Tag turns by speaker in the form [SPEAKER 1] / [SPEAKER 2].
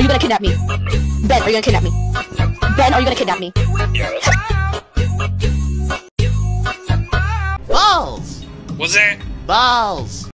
[SPEAKER 1] Are you gonna kidnap me? Ben, are you gonna kidnap me? Ben, are you gonna kidnap me?
[SPEAKER 2] Balls!
[SPEAKER 3] What's that?
[SPEAKER 2] Balls!